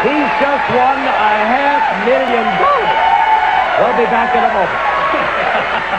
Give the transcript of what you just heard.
He's just won a half million dollars. We'll be back in a moment.